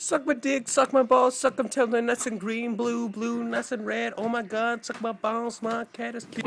Suck my dick, suck my balls, suck them till they're nice and green, blue, blue, nice and red. Oh my god, suck my balls, my cat is cute.